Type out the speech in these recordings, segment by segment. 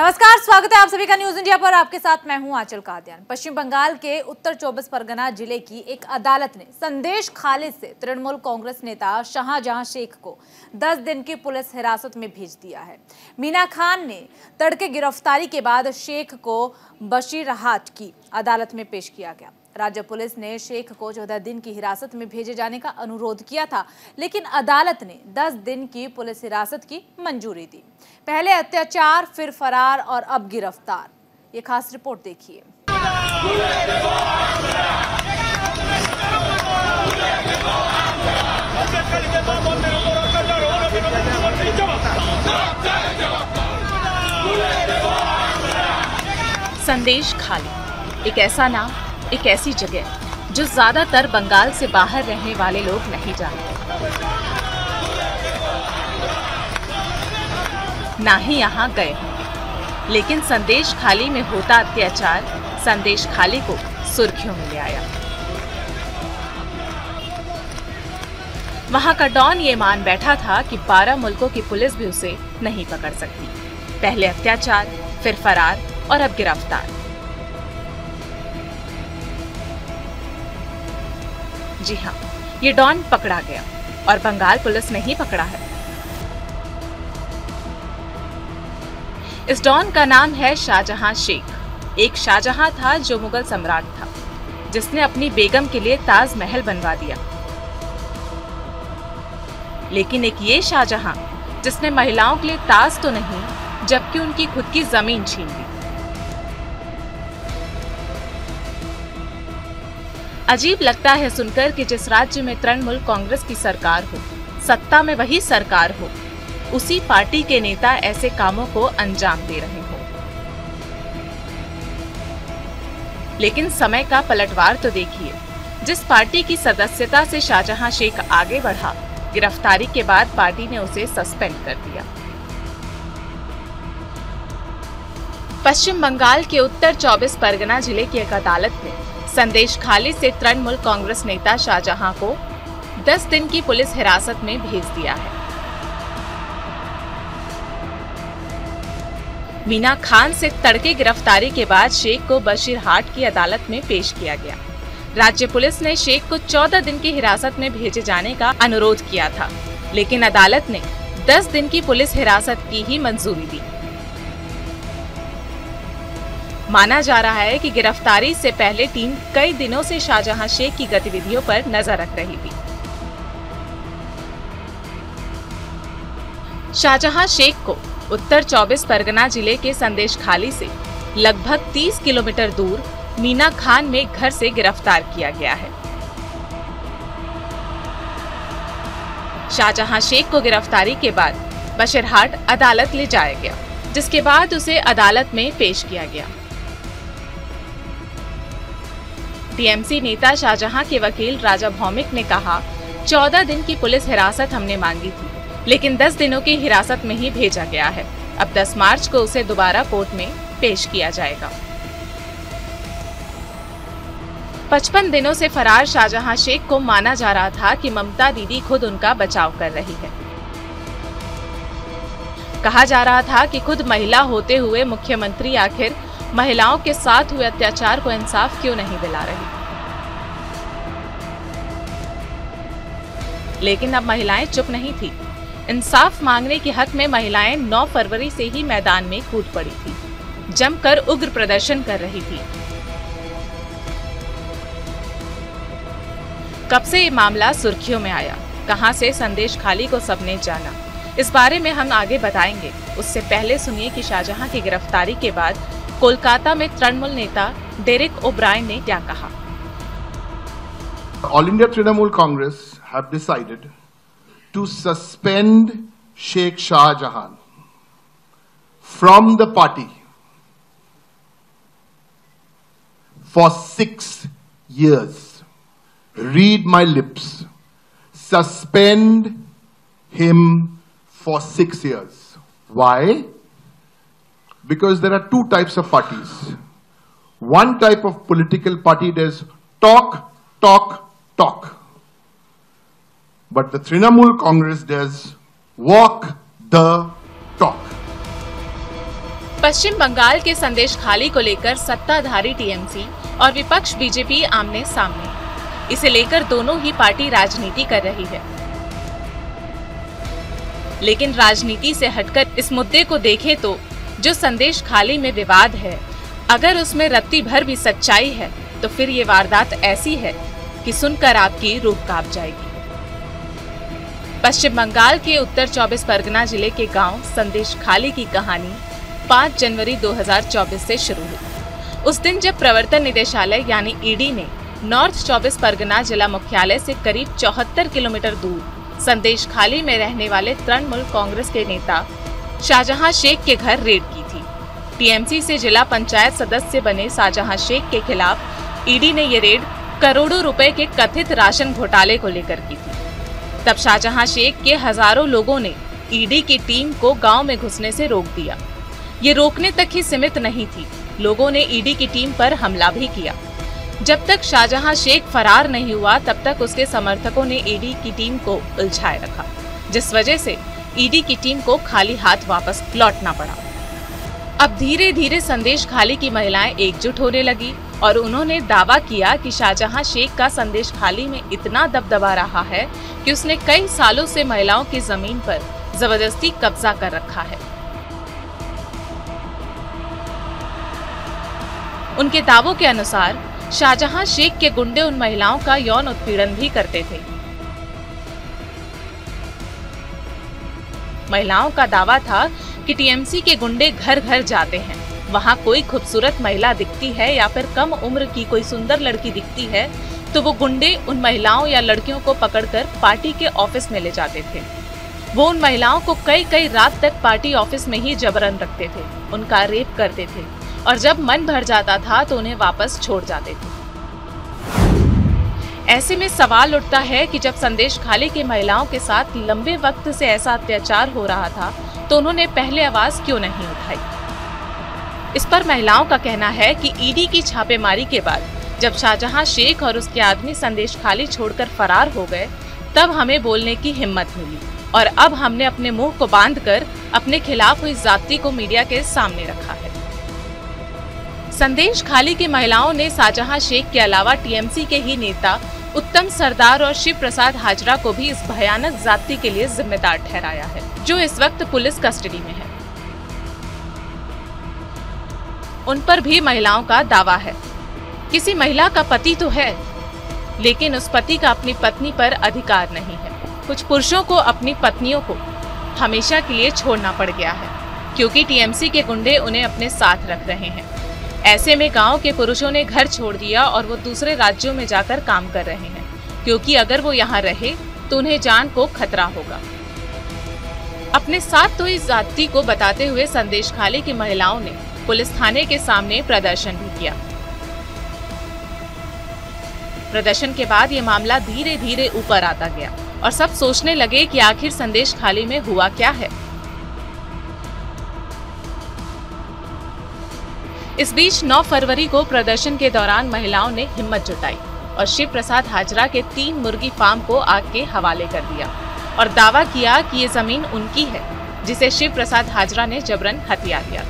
नमस्कार, स्वागत है आप सभी का न्यूज़ इंडिया पर। आपके साथ मैं हूँ आंचल कादियान। पश्चिम बंगाल के उत्तर चौबीस परगना ज़िले की एक अदालत ने संदेश खालिद से तृणमूल कांग्रेस नेता शाहजहां शेख को 10 दिन की पुलिस हिरासत में भेज दिया है। मीना खान ने तड़के गिरफ्तारी के बाद शेख को बशीरहाट की अदालत में पेश किया गया। राज्य पुलिस ने शेख को चौदह दिन की हिरासत में भेजे जाने का अनुरोध किया था, लेकिन अदालत ने दस दिन की पुलिस हिरासत की मंजूरी दी। पहले अत्याचार, फिर फरार और अब गिरफ़्तार। ये खास रिपोर्ट देखिए। संदेश खाली। एक ऐसा नाम एक ऐसी जगह जो ज़्यादातर बंगाल से बाहर रहने वाले लोग नहीं जानते। ना ही यहाँ गए लेकिन संदेश खाली में होता अत्याचार संदेश खाली को सुर्खियों में ले आया। वहाँ का डॉन ये मान बैठा था कि 12 मुल्कों की पुलिस भी उसे नहीं पकड़ सकती। पहले अत्याचार, फिर फरार और अब गिरफ़्तार। जी हाँ ये डॉन पकड़ा गया और बंगाल पुलिस ने ही पकड़ा है। इस डॉन का नाम है शाहजहां शेख। एक शाहजहां था जो मुगल सम्राट था, जिसने अपनी बेगम के लिए ताजमहल बनवा दिया। लेकिन एक ये शाहजहां, जिसने महिलाओं के लिए ताज तो नहीं, जबकि उनकी खुद की ज़मीन छीन ली। अजीब लगता है सुनकर कि जिस राज्य में तृणमूल कांग्रेस की सरकार हो, सत्ता में वही सरकार हो, उसी पार्टी के नेता ऐसे कामों को अंजाम दे रहे हो। लेकिन समय का पलटवार तो देखिए, जिस पार्टी की सदस्यता से शाहजहां शेख आगे बढ़ा, गिरफ्तारी के बाद पार्टी ने उसे सस्पेंड कर दिया। पश्चिम बंगाल के उत्तर 24 परगना ज़िले की एक अदालत ने संदेश खाली से तृणमूल कांग्रेस नेता शाहजहां को 10 दिन की पुलिस हिरासत में भेज दिया है। मीना खान से तड़के गिरफ्तारी के बाद शेख को बशीरहाट की अदालत में पेश किया गया। राज्य पुलिस ने शेख को 14 दिन की हिरासत में भेजे जाने का अनुरोध किया था, लेकिन अदालत ने 10 दिन की पुलिस हिरासत की ही मंजूरी दी। माना जा रहा है कि गिरफ्तारी से पहले टीम कई दिनों से शाहजहां शेख की गतिविधियों पर नज़र रख रही थी। शाहजहां शेख को उत्तर 24 परगना ज़िले के संदेश खाली से लगभग 30 किलोमीटर दूर मीना खान में घर से गिरफ़्तार किया गया है। शाहजहां शेख को गिरफ्तारी के बाद बशरहाट अदालत ले जाया गया, जिसके बाद उसे अदालत में पेश किया गया। टीएमसी नेता शाहजहां के वकील राजा भौमिक ने कहा, चौदह दिन की पुलिस हिरासत हमने मांगी थी, लेकिन 10 दिनों की हिरासत में ही भेजा गया है। अब 10 मार्च को उसे दोबारा कोर्ट में पेश किया जाएगा। 55 दिनों से फरार शाहजहां शेख को माना जा रहा था कि ममता दीदी खुद उनका बचाव कर रही है। कहा जा रहा था कि खुद महिला होते हुए मुख्यमंत्री आखिर महिलाओं के साथ हुए अत्याचार को इंसाफ क्यों नहीं दिला रही? लेकिन अब महिलाएँ चुप नहीं थी। इंसाफ मांगने के हक में महिलाएँ 9 फरवरी से ही मैदान में कूद पड़ी थी। जमकर उग्र प्रदर्शन कर रही थी। कब से ये मामला सुर्खियों में आया? कहाँ से संदेश खाली को सबने जाना? इस बारे में हम आगे बताएँगे। उससे पहले सुनिए कि शाहजहां की गिरफ्तारी के बाद कोलकाता में तृणमूल नेता डेरिक ओब्राइन ने क्या कहा? All India Trinamool Congress have decided to suspend Sheikh Shahjahan from the party for six years read my lips suspend him for six years why Because there are two types of parties. One type of political party does talk, talk, talk. But the Trinamool Congress does walk the talk. Paschim Bangal के संदेश खाली को लेकर सत्ताधारी TMC और विपक्ष BJP आमने सामने इसे लेकर दोनों ही पार्टी राजनीति कर रही है लेकिन राजनीति से हटकर इस मुद्दे को देखें तो जो संदेश खाली में विवाद है। अगर उसमें रत्ती भर भी सच्चाई है तो फिर ये वारदात ऐसी है कि सुनकर आपकी रूह काँप जाएगी। पश्चिम बंगाल के उत्तर 24 परगना ज़िले के गाँव संदेश खाली की कहानी 5 जनवरी 2024 से शुरू हुई। उस दिन जब प्रवर्तन निदेशालय यानी ईडी ने नॉर्थ 24 परगना जिला मुख्यालय से करीब चौहत्तर किलोमीटर दूर संदेश खाली में रहने वाले तृणमूल कांग्रेस के नेता शाहजहां शेख के घर रेड की थी। टीएमसी से जिला पंचायत सदस्य बने शाहजहां शेख के खिलाफ ईडी ने ये रेड करोड़ों रुपए के कथित राशन घोटाले को लेकर की थी। तब शाहजहां शेख के हज़ारों लोगों ने ईडी की टीम को गाँव में घुसने से रोक दिया। ये रोकने तक ही सीमित नहीं थी। लोगों ने ईडी की टीम पर हमला भी किया। जब तक शाहजहां शेख फरार नहीं हुआ, तब तक उसके समर्थकों ने ईडी की टीम को उलझाए रखा, जिस वजह से ईडी की टीम को खाली हाथ वापस लौटना पड़ा। अब धीरे धीरे संदेश खाली की महिलाएँ एकजुट होने लगी और उन्होंने दावा किया कि शाहजहां शेख का संदेश खाली में इतना दबदबा रहा है कि उसने कई सालों से महिलाओं की ज़मीन पर ज़बरदस्ती कब्जा कर रखा है। उनके दावों के अनुसार शाहजहां शेख के गुंडे उन महिलाओं का यौन उत्पीड़न भी करते थे। महिलाओं का दावा था कि टीएमसी के गुंडे घर घर जाते हैं। वहाँ कोई खूबसूरत महिला दिखती है या फिर कम उम्र की कोई सुंदर लड़की दिखती है तो वो गुंडे उन महिलाओं या लड़कियों को पकड़कर पार्टी के ऑफ़िस में ले जाते थे। वो उन महिलाओं को कई कई रात तक पार्टी ऑफ़िस में ही जबरन रखते थे। उनका रेप करते थे और जब मन भर जाता था तो उन्हें वापस छोड़ जाते थे। ऐसे में सवाल उठता है कि जब संदेश खाली की महिलाओं के साथ लंबे वक्त से ऐसा अत्याचार हो रहा था तो उन्होंने पहले आवाज़ क्यों नहीं उठाई? इस पर महिलाओं का कहना है कि ईडी की छापेमारी के बाद, जब शाहजहां शेख और उसके आदमी संदेश खाली छोड़कर फरार हो गए, तब हमें बोलने की हिम्मत मिली और अब हमने अपने मुँह को बांधकर अपने खिलाफ हुई जाति को मीडिया के सामने रखा है। संदेश खाली की महिलाओं ने शाहजहां शेख के अलावा टीएमसी के ही नेता उत्तम सरदार और शिव प्रसाद हाजरा को भी इस भयानक जाति के लिए जिम्मेदार ठहराया है, जो इस वक्त पुलिस कस्टडी में है। उन पर भी महिलाओं का दावा है। किसी महिला का पति तो है, लेकिन उस पति का अपनी पत्नी पर अधिकार नहीं है। कुछ पुरुषों को अपनी पत्नियों को हमेशा के लिए छोड़ना पड़ गया है, क्योंकि टीएमसी के गुंडे उन्हें अपने साथ रख रहे हैं। ऐसे में गाँव के पुरुषों ने घर छोड़ दिया और वो दूसरे राज्यों में जाकर काम कर रहे हैं, क्योंकि अगर वो यहाँ रहे तो उन्हें जान को खतरा होगा। अपने साथ तो इस जाति को बताते हुए संदेश खाली की महिलाओं ने पुलिस थाने के सामने प्रदर्शन भी किया। प्रदर्शन के बाद ये मामला धीरे धीरे ऊपर आता गया और सब सोचने लगे कि आखिर संदेश खाली में हुआ क्या है। इस बीच 9 फरवरी को प्रदर्शन के दौरान महिलाओं ने हिम्मत जुटाई और शिव प्रसाद हाजरा के तीन मुर्गी फार्म को आग के हवाले कर दिया और दावा किया कि ये ज़मीन उनकी है, जिसे शिव प्रसाद हाजरा ने जबरन हथिया था।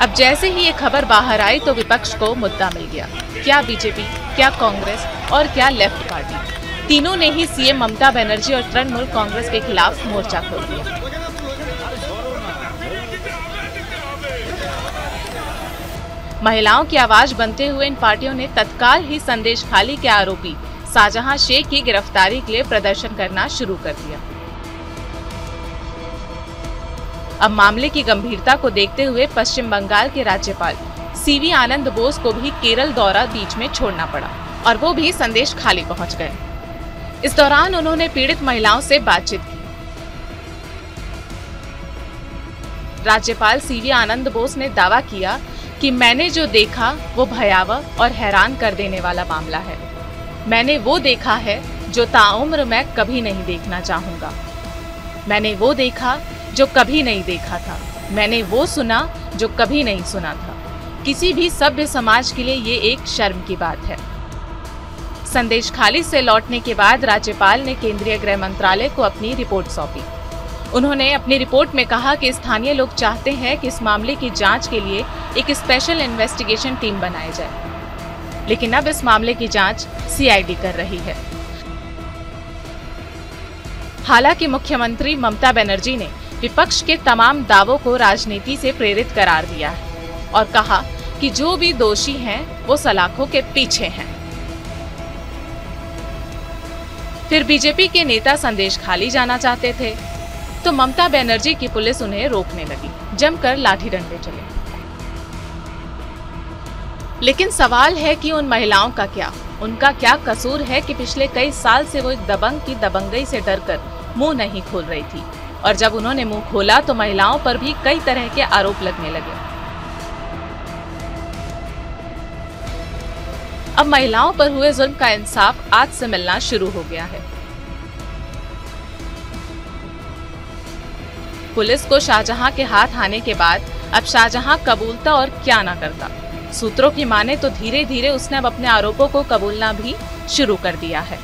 अब जैसे ही ये खबर बाहर आई तो विपक्ष को मुद्दा मिल गया। क्या बीजेपी, क्या कांग्रेस और क्या लेफ़्ट पार्टी? तीनों ने ही सीएम ममता बनर्जी और तृणमूल कांग्रेस के खिलाफ मोर्चा खोल दिया। महिलाओं की आवाज़ बनते हुए इन पार्टियों ने तत्काल ही संदेश खाली के आरोपी शाहजहां शेख की गिरफ्तारी के लिए प्रदर्शन करना शुरू कर दिया। अब मामले की गंभीरता को देखते हुए पश्चिम बंगाल के राज्यपाल सीवी आनंद बोस को भी केरल दौरा बीच में छोड़ना पड़ा और वो भी संदेश खाली पहुँच गए। इस दौरान उन्होंने पीड़ित महिलाओं से बातचीत की। राज्यपाल सीवी आनंद बोस ने दावा किया कि मैंने जो देखा वो भयावह और हैरान कर देने वाला मामला है। मैंने वो देखा है जो ताउम्र मैं कभी नहीं देखना चाहूँगा। मैंने वो देखा जो कभी नहीं देखा था। मैंने वो सुना जो कभी नहीं सुना था। किसी भी सभ्य समाज के लिए ये एक शर्म की बात है। संदेश खाली से लौटने के बाद राज्यपाल ने केंद्रीय गृह मंत्रालय को अपनी रिपोर्ट सौंपी। उन्होंने अपनी रिपोर्ट में कहा कि स्थानीय लोग चाहते हैं कि इस मामले की जाँच के लिए एक स्पेशल इन्वेस्टिगेशन टीम बनाई जाए। लेकिन अब इस मामले की जाँच सीआईडी कर रही है। हालाँकि मुख्यमंत्री ममता बनर्जी ने विपक्ष के तमाम दावों को राजनीति से प्रेरित करार दिया है और कहा कि जो भी दोषी हैं, वो सलाखों के पीछे हैं। फिर बीजेपी के नेता संदेश खाली जाना चाहते थे। तो ममता बनर्जी की पुलिस उन्हें रोकने लगी, जमकर लाठी डंडे चले। लेकिन सवाल है कि उन महिलाओं का क्या? उनका क्या कसूर है कि पिछले कई साल से वो एक दबंग की दबंगई से डरकर मुँह नहीं खोल रही थी? और जब उन्होंने मुँह खोला तो महिलाओं पर भी कई तरह के आरोप लगने लगे। अब महिलाओं पर हुए जुल्म का इंसाफ आज से मिलना शुरू हो गया है। पुलिस को शाहजहां के हाथ आने के बाद अब शाहजहां कबूलता और क्या ना करता। सूत्रों की माने तो धीरे धीरे उसने अब अपने आरोपों को कबूलना भी शुरू कर दिया है।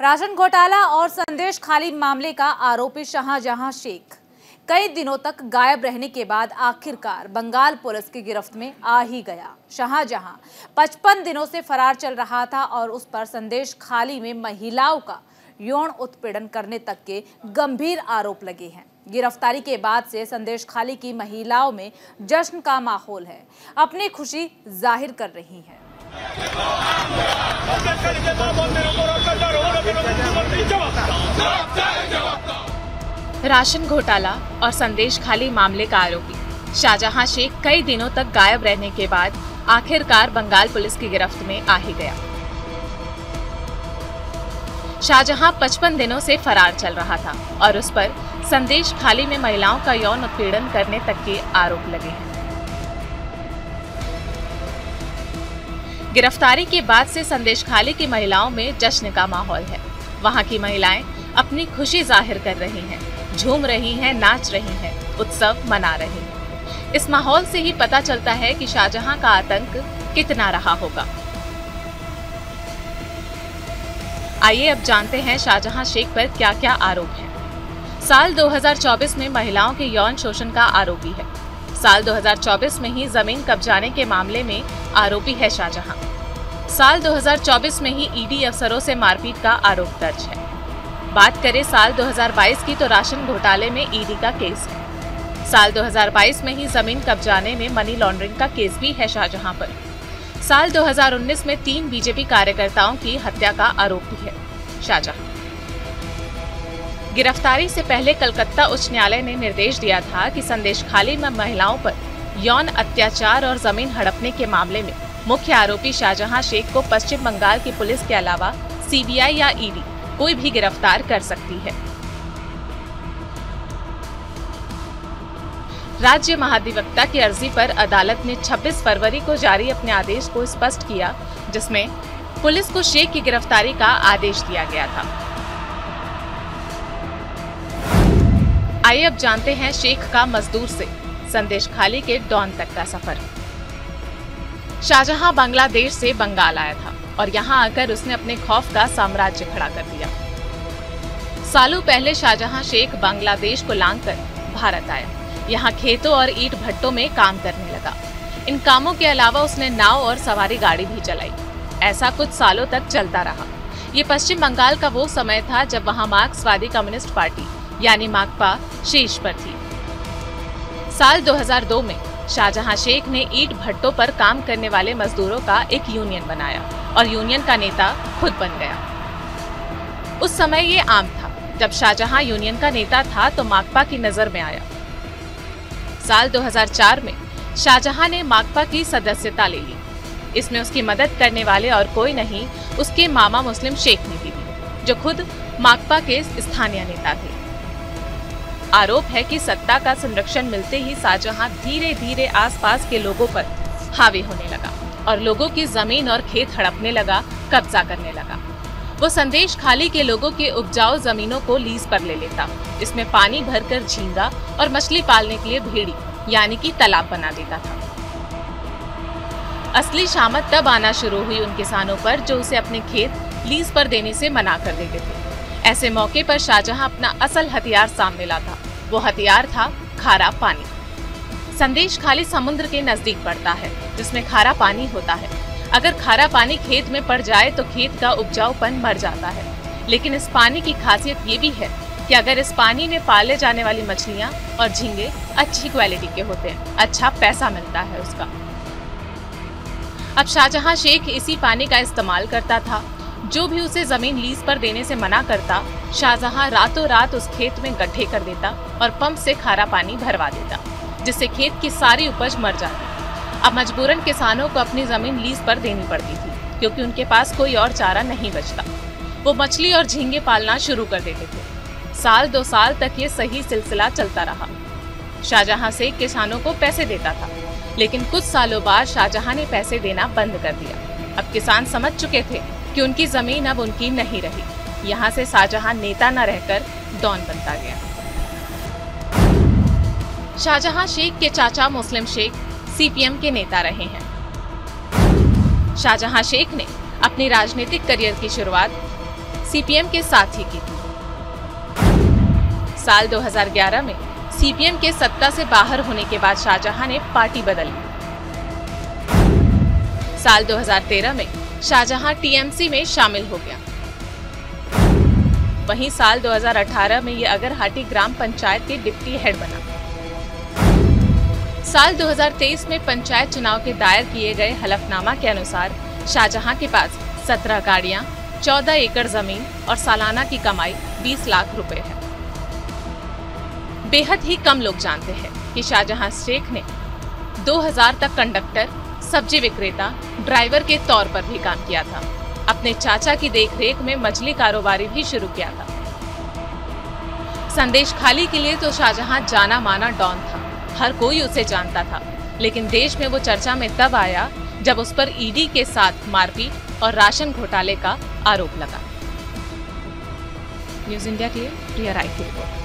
राशन घोटाला और संदेश खाली मामले का आरोपी शाहजहां शेख। कई दिनों तक गायब रहने के बाद आखिरकार बंगाल पुलिस की गिरफ्त में आ ही गया। शाहजहां 55 दिनों से फरार चल रहा था और उस पर संदेश खाली में महिलाओं का यौन उत्पीड़न करने तक के गंभीर आरोप लगे हैं। गिरफ्तारी के बाद से संदेश खाली की महिलाओं में जश्न का माहौल है। अपनी खुशी ज़ाहिर कर रही हैं। राशन घोटाला और संदेश खाली मामले का आरोपी। शाहजहां शेख कई दिनों तक गायब रहने के बाद आखिरकार बंगाल पुलिस की गिरफ्त में आ ही गया। शाहजहां 55 दिनों से फरार चल रहा था और उस पर संदेश खाली में महिलाओं का यौन उत्पीड़न करने तक के आरोप लगे हैं। गिरफ्तारी के बाद से संदेश खाली की महिलाओं में जश्न का माहौल है। वहाँ की महिलाएँ अपनी खुशी ज़ाहिर कर रही हैं, झूम रही हैं, नाच रही हैं, उत्सव मना रही हैं। इस माहौल से ही पता चलता है कि शाहजहां का आतंक कितना रहा होगा। आइए अब जानते हैं शाहजहां शेख पर क्या क्या आरोप हैं। साल 2024 में महिलाओं के यौन शोषण का आरोपी है। साल 2024 में ही ज़मीन कब्जाने के मामले में आरोपी है शाहजहां। साल 2024 में ही ईडी अफसरों से मारपीट का आरोप दर्ज है। बात करें साल 2022 की तो राशन घोटाले में ईडी का केस है। साल 2022 में ही ज़मीन कब्जाने में मनी लॉन्ड्रिंग का केस भी है शाहजहां पर। साल 2019 में तीन बीजेपी कार्यकर्ताओं की हत्या का आरोप भी है। शाहजहां। गिरफ्तारी से पहले कलकत्ता उच्च न्यायालय ने निर्देश दिया था कि संदेश खाली में महिलाओं पर यौन अत्याचार और ज़मीन हड़पने के मामले में मुख्य आरोपी शाहजहां शेख को पश्चिम बंगाल की पुलिस के अलावा सीबीआई या ईडी कोई भी गिरफ़्तार कर सकती है। राज्य महाधिवक्ता की अर्जी पर अदालत ने 26 फरवरी को जारी अपने आदेश को स्पष्ट किया, जिसमें पुलिस को शेख की गिरफ्तारी का आदेश दिया गया था। आइए अब जानते हैं शेख का मजदूर से, संदेश खाली के डॉन तक का सफ़र। शाहजहां बांग्लादेश से बंगाल आया था और यहाँ आकर उसने अपने खौफ का साम्राज्य खड़ा कर दिया। सालों पहले शाहजहां शेख बांग्लादेश को लांग भारत आया। यहाँ खेतों और ईट भट्टों में काम करने लगा। इन कामों के अलावा उसने नाव और सवारी गाड़ी भी चलाई। ऐसा कुछ सालों तक चलता रहा। ये पश्चिम बंगाल का वो समय था जब वहाँ मार्क्सवादी कम्युनिस्ट पार्टी, यानी माकपा, शीर्ष पर थी। साल 2002 में शाहजहां शेख ने ईट भट्टों पर काम करने वाले मजदूरों का एक यूनियन बनाया और यूनियन का नेता खुद बन गया। उस समय ये आम था। जब शाहजहां यूनियन का नेता था तो माकपा की नज़र में आया। साल 2004 में शाहजहां ने माकपा की सदस्यता ले ली। इसमें उसकी मदद करने वाले और कोई नहीं, उसके मामा मुस्लिम शेख ने दी जो खुद माकपा के स्थानीय नेता थे। आरोप है कि सत्ता का संरक्षण मिलते ही शाहजहां धीरे धीरे आसपास के लोगों पर हावी होने लगा और लोगों की ज़मीन और खेत हड़पने लगा, कब्जा करने लगा। वो संदेश खाली के लोगों के उपजाऊ जमीनों को लीज पर ले लेता। इसमें पानी भरकर झींगा और मछली पालने के लिए भेड़ी, यानी कि तालाब बना देता था। असली शामत तब आना शुरू हुई उन किसानों पर जो उसे अपने खेत लीज पर देने से मना कर देते थे। ऐसे मौके पर शाहजहां अपना असल हथियार सामने लाता। वो हथियार था खारा पानी। संदेश खाली समुद्र के नज़दीक पड़ता है, जिसमें खारा पानी होता है। अगर खारा पानी खेत में पड़ जाए तो खेत का उपजाऊपन मर जाता है। लेकिन इस पानी की खासियत ये भी है कि अगर इस पानी में पाले जाने वाली मछलियाँ और झींगे अच्छी क्वालिटी के होते हैं अच्छा पैसा मिलता है उसका। अब शाहजहां शेख इसी पानी का इस्तेमाल करता था। जो भी उसे ज़मीन लीज पर देने से मना करता, शाहजहां रातों रात उस खेत में गड्ढे कर देता और पंप से खारा पानी भरवा देता, जिससे खेत की सारी उपज मर जाती। अब मजबूरन किसानों को अपनी ज़मीन लीज पर देनी पड़ती थी, क्योंकि उनके पास कोई और चारा नहीं बचता। वो मछली और झींगे पालना शुरू कर देते थे। साल दो साल तक ये सही सिलसिला चलता रहा। शाहजहां से किसानों को पैसे देता था, लेकिन कुछ सालों बाद शाहजहां ने पैसे देना बंद कर दिया। अब किसान समझ चुके थे कि उनकी ज़मीन अब उनकी नहीं रही। यहाँ से शाहजहां नेता न रहकर डॉन बनता गया। शाहजहां शेख के चाचा मुस्लिम शेख सीपीएम के नेता रहे हैं। शाहजहां शेख ने अपनी राजनीतिक करियर की शुरुआत सीपीएम के साथ ही की थी। साल 2011 में सीपीएम के सत्ता से बाहर होने के बाद शाहजहां ने पार्टी बदल ली। साल 2013 में शाहजहां टीएमसी में शामिल हो गया। वहीं साल 2018 में ये अगरहाटी ग्राम पंचायत के डिप्टी हेड बना। साल 2023 में पंचायत चुनाव के दायर किए गए हलफनामा के अनुसार शाहजहां के पास 17 गाड़ियाँ, 14 एकड़ ज़मीन और सालाना की कमाई 20 लाख रुपए है। बेहद ही कम लोग जानते हैं कि शाहजहां शेख ने 2000 तक कंडक्टर सब्ज़ी विक्रेता ड्राइवर के तौर पर भी काम किया था। अपने चाचा की देखरेख में मछली कारोबारी भी शुरू किया था। संदेश खाली के लिए तो शाहजहां जाना माना डॉन था। हर कोई उसे जानता था। लेकिन देश में वो चर्चा में तब आया जब उस पर ईडी के साथ मारपीट और राशन घोटाले का आरोप लगा। न्यूज़ इंडिया के लिए प्रिया राय की रिपोर्ट।